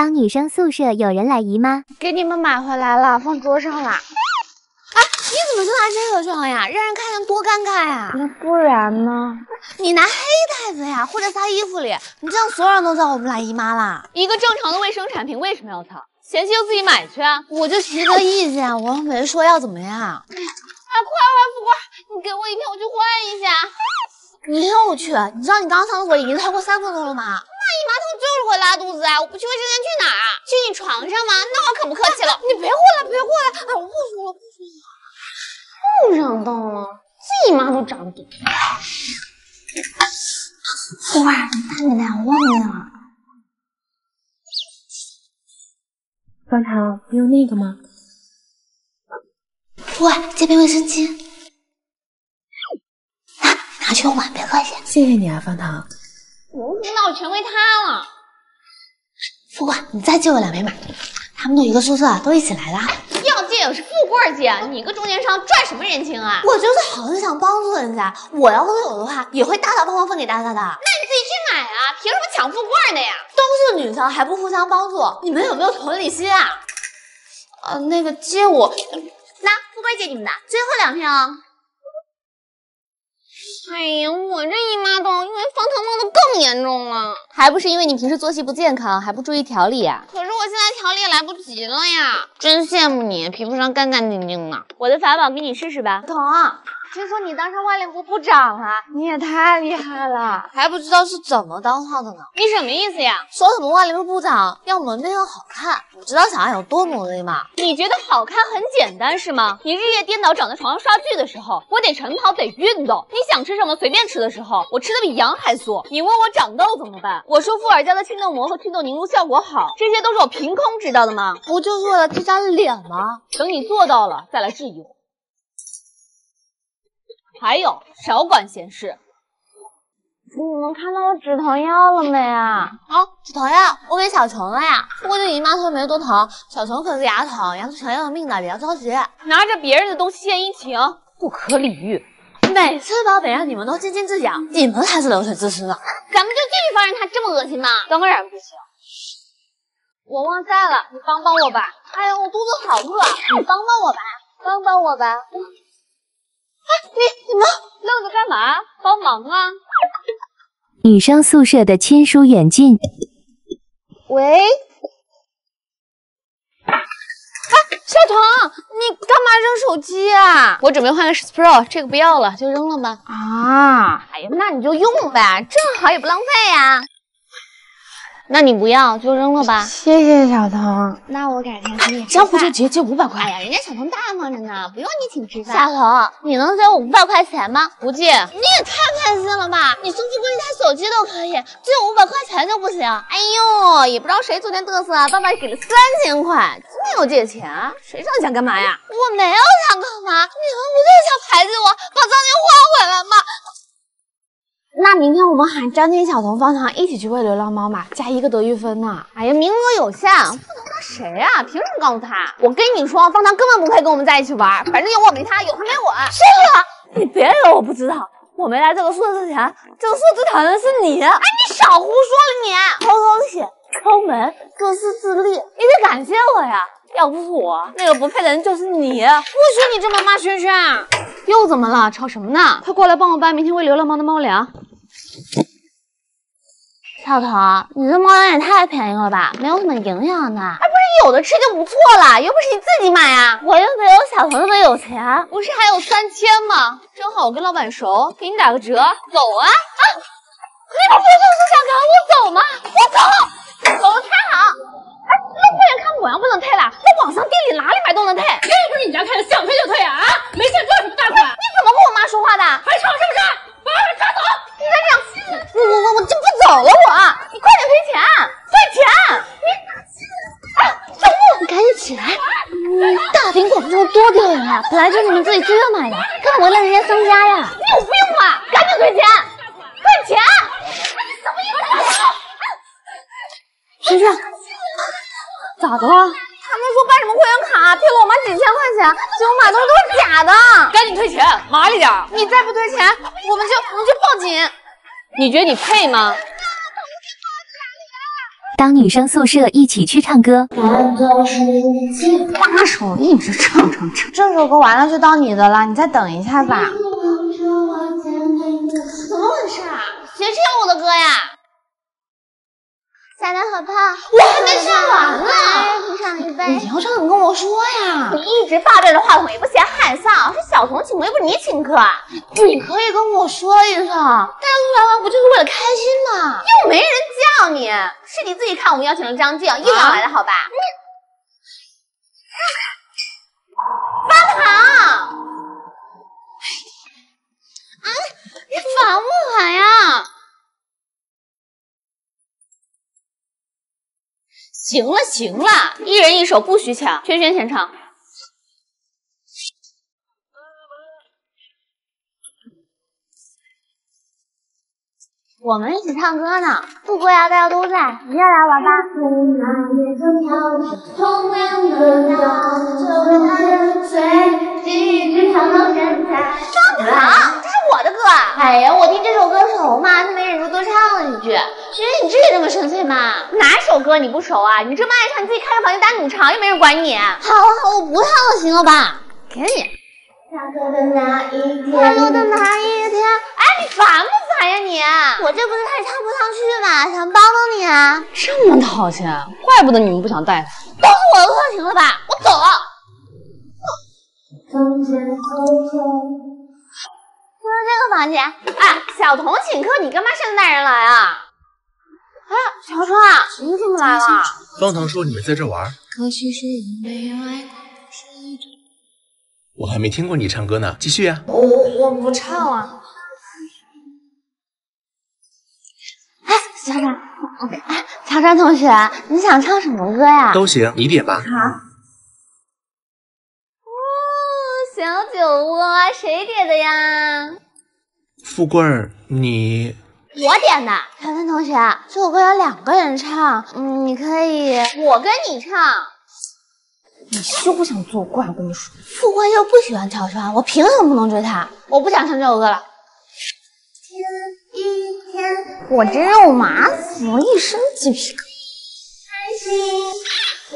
当女生宿舍有人来姨妈，给你们买回来了，放桌上了。哎，你怎么就拿这个装呀？让人看见多尴尬呀！那不然呢？你拿黑袋子呀，或者撒衣服里，你这样所有人都知道我们来姨妈啦。一个正常的卫生产品为什么要藏？嫌弃就自己买去啊！我就提个意见，我又没说要怎么样。哎，快快富贵，你给我一片，我去换一下。你又去，你知道你刚刚上厕所已经超过三分钟了吗？那姨妈痛就是会拉肚子啊！我不去卫生间去哪儿啊？去你床上吗？那我可不客气了。你别过来，别过来！哎，我不说了，不说了。不想动了，自己妈都长肚子。哇，大奶奶，我忘了。方糖，你有那个吗？喂，这边卫生巾，拿拿去用吧，别客气。谢谢你啊，方糖。无形到全归他了。富贵，你再借我两瓶吧。他们都一个宿舍，都一起来的。要借也是富贵借，你个中间商赚什么人情啊？我就是好心想帮助人家，我要是有的话，也会大大方方分给大家的。那你自己去买啊，凭什么抢富贵的呀？都是女生，还不互相帮助，你们有没有同理心啊？呃，那个借我，那富贵借你们的，最后两瓶哦。哎呀，我这姨妈痘，因为方糖梦的更严重了，还不是因为你平时作息不健康，还不注意调理呀？可是我现在调理也来不及了呀，真羡慕你，皮肤上干干净净的。我的法宝给你试试吧，疼。听说你当上外联部部长了，你也太厉害了，还不知道是怎么当上的呢？你什么意思呀？说什么外联部部长要门面要好看，你知道小安有多努力吗？你觉得好看很简单是吗？你日夜颠倒躺在床上刷剧的时候，我得晨跑得运动；你想吃什么随便吃的时候，我吃的比羊还酥。你问我长痘怎么办？我说富尔佳的清痘膜和祛痘凝露效果好，这些都是我凭空知道的吗？不就是为了这张脸吗？等你做到了再来质疑我。还有，少管闲事。你们看到我止疼药了没啊？啊，止疼药我给小虫了呀。不过这姨妈疼没多疼，小虫可是牙疼，牙疼想要命的，别着急。拿着别人的东西献殷勤，不可理喻。每次都得让你们都斤斤计较，你们才是流水自私呢。咱们就继续放任他这么恶心吗？当然不行。我忘带了，你帮帮我吧。哎呀，我肚子好饿，你帮帮我吧，帮帮我吧。你你们愣着干嘛？帮忙啊！女生宿舍的亲疏远近。喂？啊，小童，你干嘛扔手机啊？我准备换个十 Pro，这个不要了，就扔了吧。啊，哎呀，那你就用呗，正好也不浪费呀。那你不要就扔了吧，谢谢小童。那我改天请你。江湖就直接借五百块。哎呀，人家小童大方着呢，不用你请吃饭。小童，你能借我五百块钱吗？不借。你也太贪心了吧！你送富贵一台手机都可以，借我五百块钱就不行？哎呦，也不知道谁昨天嘚瑟，爸爸给了三千块，今天又借钱，谁知道你想干嘛呀？我没有想干嘛，你们不就是想排挤我，把脏钱换回来吗？那明天我们喊张天、小童、方糖一起去喂流浪猫嘛，加一个德育分呢。哎呀，名额有限，不能那谁啊？凭什么告诉他？我跟你说，方糖根本不配跟我们在一起玩，反正有我没他，有他没我。谁说？你别以为我不知道，我没来这个宿舍之前，这个宿舍最讨厌的是你。哎，你少胡说了你！偷东西，抠门，自私自利，你得感谢我呀！要不是我，那个不配的人就是你。不许你这么骂轩轩！又怎么了？吵什么呢？快过来帮我搬明天喂流浪猫的猫粮。小童，你这猫粮也太便宜了吧，没有什么营养的。哎，不是有的吃就不错了，又不是你自己买啊。我又没有小童那么有钱，不是还有三千吗？正好我跟老板熟，给你打个折。走啊！啊，你不就是想赶我走吗？我走，走的太好。哎，那会员看我要不能退了，那网上店里哪里买都能退，又不是你家开的，想退就退啊！啊，没钱赚什么大款？你怎么跟我妈说话的？还吵是不是？把他抓走！你再这样，我我我我就不走了，我，你快点赔钱，退钱！你，哎，小木，你赶紧起来！嗯，大庭广众多丢人啊！本来就你们自己自愿买的，干嘛为了人家商家呀？你有病吧？赶紧退钱，退钱！什么意思？轩轩，咋的了？他们说办什么会员卡骗了我妈几千块钱，结果买东西都是假的。赶紧退钱，麻利点！你再不退钱，我们就我们就报警。你觉得你配吗？当女生宿舍一起去唱歌，拉手一直唱唱唱，这首歌完了就到你的了，你再等一下吧。怎么回事啊？谁唱我的歌呀？塞纳河畔，我还没唱完呢，再唱一杯。你要唱你跟我说呀。你一直霸占着话筒也不嫌害臊，是小童请客又不是你请客，你可以跟我说一声，大家出来玩不就是为了开心吗？又没人叫你，是你自己看我们邀请了张静，硬要来的好吧？方糖，你烦不烦呀？行了行了，一人一首不许抢，轩轩先唱。我们一起唱歌呢，不贵啊，大家都在，你也来玩吧。歌你不熟啊？你这么爱唱，你自己开个房间单独唱，又没人管你。好了好，我不唱了，行了吧？给你。下课的那一天，下课的那一天，哎，你烦不烦呀你？我这不是还唱不上去吗？想帮帮你啊。这么讨钱，怪不得你们不想带他。都是我的错，行了吧？我走了。就是这个房间。哎，小童请客，你干嘛现在带人来啊？哎，小川，你怎么来了？方糖说你们在这玩。我还没听过你唱歌呢，继续呀。我我不唱了。哎，小川，哎，乔川同学，你想唱什么歌呀？都行，你点吧。好。小酒窝，谁点的呀？富贵儿，你我点的。乔川同学，这首歌要两个人唱，嗯，你可以，我跟你唱。你休想作怪，我跟你说。富贵又不喜欢乔川，我凭什么不能追他？我不想唱这首歌了。天一天，我真肉麻死了，一身鸡皮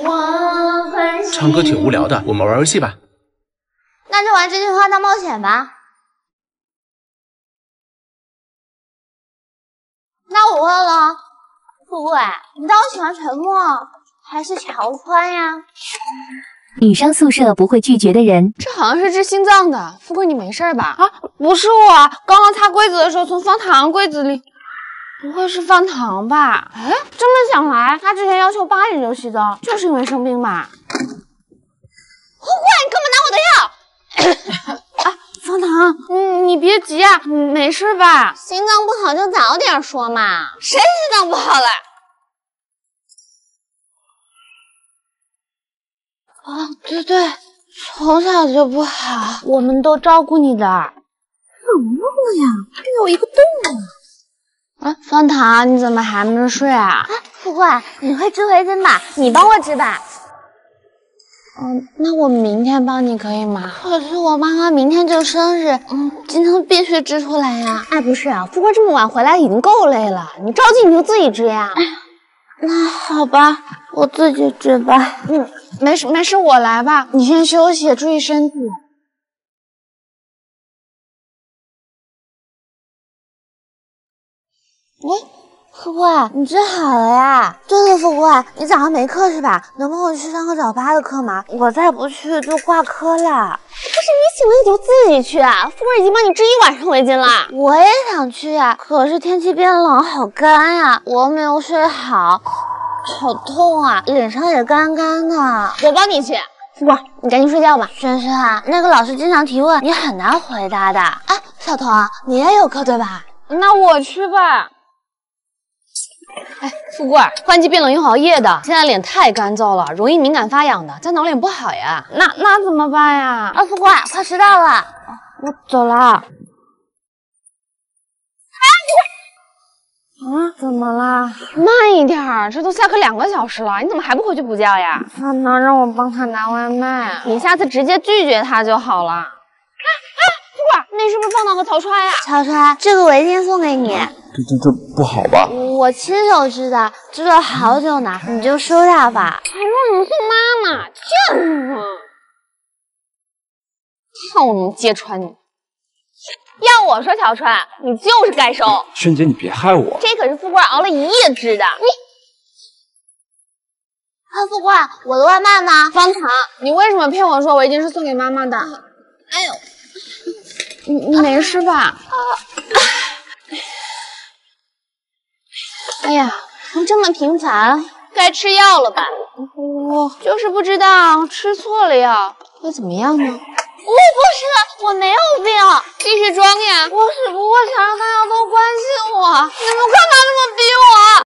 疙瘩。唱歌挺无聊的，我们玩游戏吧。那就玩真心话大冒险吧。那我问了，富贵，你到底喜欢陈默还是乔宽呀？女生宿舍不会拒绝的人，这好像是治心脏的。富贵，你没事吧？啊，不是我，刚刚擦柜子的时候从方糖柜子里，不会是方糖吧？哎，这么想来，他之前要求八点就熄灯，就是因为生病吧？富贵，你干嘛拿我的药？啊，方糖，嗯，你别急啊，没事吧？心脏不好就早点说嘛。谁心脏不好了？啊，对对，从小就不好，我们都照顾你的。怎么了呀？这有一个洞啊！啊，方糖，你怎么还没睡啊？啊，富贵，你会织围巾吧？你帮我织吧。嗯，那我明天帮你可以吗？可是我妈妈明天就生日，嗯，今天必须织出来呀。哎，不是啊，富贵这么晚回来已经够累了，你着急你就自己织呀。那好吧，我自己织吧。嗯，没事没事，我来吧。你先休息，注意身体。喂，富贵，你织好了呀？对了，富贵，你早上没课是吧？能帮我去上个早八的课吗？我再不去就挂科了。不是你醒了你就自己去啊？富贵已经帮你织一晚上围巾了。我也想去呀，可是天气变冷，好干呀，我没有睡好，好痛啊，脸上也干干的。我帮你去。富贵，你赶紧睡觉吧。轩轩啊，那个老师经常提问，你很难回答的。哎，小童，你也有课对吧？那我去吧。哎，富贵，换季变冷又熬夜的，现在脸太干燥了，容易敏感发痒的，再挠脸不好呀。那那怎么办呀？啊，富贵，快迟到了，我走了。啊，怎么啦？慢一点，这都下课两个小时了，你怎么还不回去补觉呀？方糖让我帮他拿外卖，你下次直接拒绝他就好了。啊啊，富贵，那是不是放到个曹川呀？曹川，这个围巾送给你。这这这不好吧？我亲手织的，织了好久呢，你就收下吧。还说什么送妈妈，贱人啊！看我能揭穿你！要我说，小川，你就是该收，萱姐，你别害我。这可是富贵熬了一夜织的。你，啊，富贵，我的外卖呢？方糖，你为什么骗我说我已经是送给妈妈的？哎呦，你你没事吧？哎呀，这么频繁，该吃药了吧？我就是不知道吃错了药会怎么样呢？我不是，我没有病，继续装呀！我只不过想让大家都关心我。你们干嘛那么逼我？